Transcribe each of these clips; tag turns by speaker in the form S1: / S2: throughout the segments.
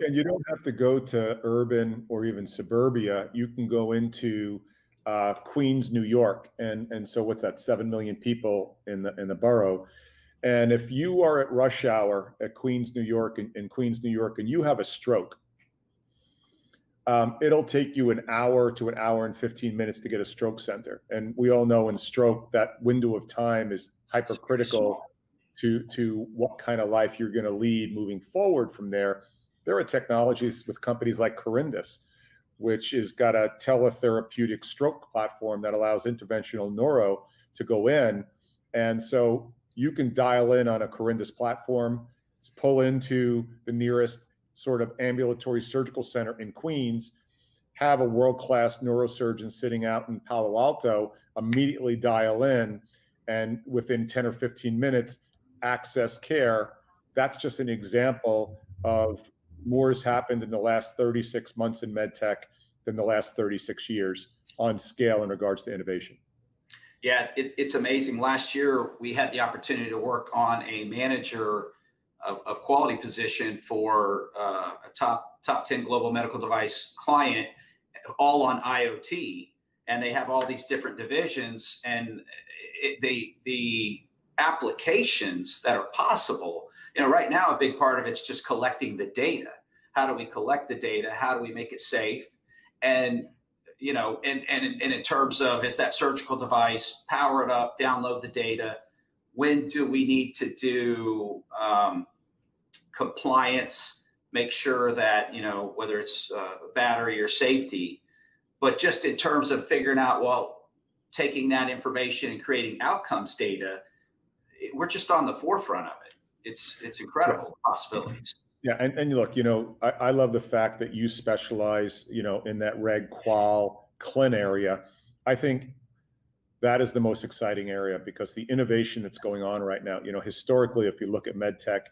S1: And you don't have to go to urban or even suburbia. You can go into uh, Queens, New York, and and so what's that? Seven million people in the in the borough. And if you are at rush hour at Queens, New York, in, in Queens, New York, and you have a stroke, um, it'll take you an hour to an hour and 15 minutes to get a stroke center. And we all know in stroke that window of time is hypercritical to to what kind of life you're going to lead moving forward from there. There are technologies with companies like Corindus, which has got a teletherapeutic stroke platform that allows interventional neuro to go in. And so you can dial in on a Corindus platform, pull into the nearest sort of ambulatory surgical center in Queens, have a world class neurosurgeon sitting out in Palo Alto, immediately dial in, and within 10 or 15 minutes, access care. That's just an example of more has happened in the last 36 months in medtech than the last 36 years on scale in regards to innovation.
S2: Yeah, it, it's amazing. Last year, we had the opportunity to work on a manager of, of quality position for uh, a top top 10 global medical device client, all on IoT. And they have all these different divisions, and it, the applications that are possible. You know, right now, a big part of it's just collecting the data. How do we collect the data? How do we make it safe? And you know, and, and, and in terms of is that surgical device, power it up, download the data. When do we need to do um, compliance? Make sure that, you know, whether it's uh, battery or safety, but just in terms of figuring out, well, taking that information and creating outcomes data, we're just on the forefront of it. It's, it's incredible possibilities.
S1: Yeah, and, and look, you know, I, I love the fact that you specialize, you know, in that reg qual clin area. I think that is the most exciting area because the innovation that's going on right now, you know, historically, if you look at med tech,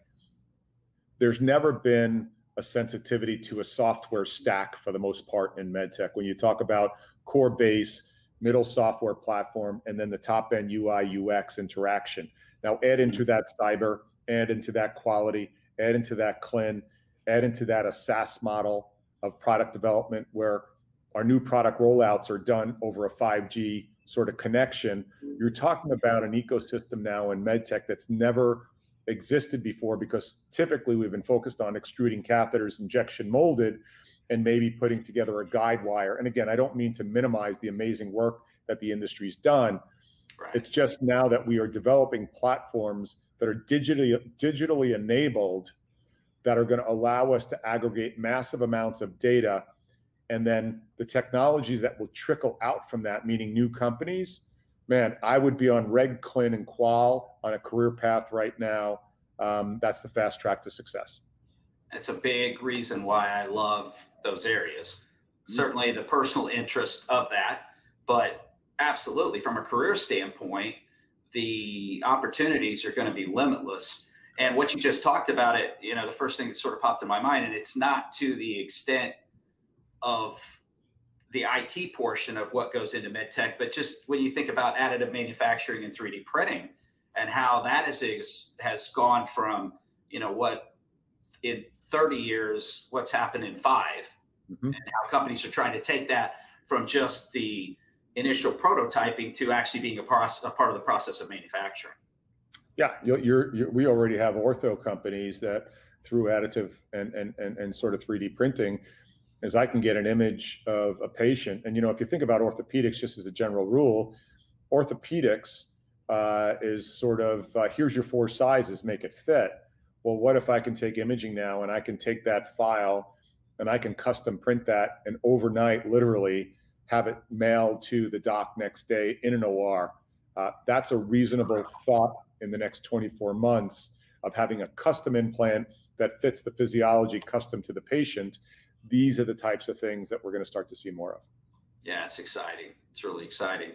S1: there's never been a sensitivity to a software stack for the most part in med tech. When you talk about core base, middle software platform, and then the top end UI UX interaction. Now add into mm-hmm. that cyber, add into that quality, add into that clin, add into that a SaaS model of product development where our new product rollouts are done over a 5G sort of connection. You're talking about an ecosystem now in medtech that's never existed before because typically we've been focused on extruding catheters, injection molded, and maybe putting together a guide wire. And again, I don't mean to minimize the amazing work that the industry's done. Right. It's just now that we are developing platforms that are digitally digitally enabled that are going to allow us to aggregate massive amounts of data and then the technologies that will trickle out from that meaning new companies man i would be on reg clin and qual on a career path right now um, that's the fast track to success
S2: it's a big reason why i love those areas mm-hmm. certainly the personal interest of that but absolutely from a career standpoint the opportunities are going to be limitless. And what you just talked about it, you know, the first thing that sort of popped in my mind, and it's not to the extent of the IT portion of what goes into medtech, but just when you think about additive manufacturing and 3D printing and how that is has gone from, you know, what in 30 years, what's happened in 5 mm-hmm. and how companies are trying to take that from just the initial prototyping to actually being a, process, a part of the process of manufacturing.
S1: Yeah, you're, you're, you're, we already have ortho companies that through additive and, and, and, and sort of 3D printing, as I can get an image of a patient. And, you know, if you think about orthopedics, just as a general rule, orthopedics uh, is sort of uh, here's your four sizes, make it fit. Well, what if I can take imaging now and I can take that file and I can custom print that and overnight, literally, have it mailed to the doc next day in an OR. Uh, that's a reasonable thought in the next 24 months of having a custom implant that fits the physiology custom to the patient. These are the types of things that we're going to start to see more of.
S2: Yeah, it's exciting. It's really exciting.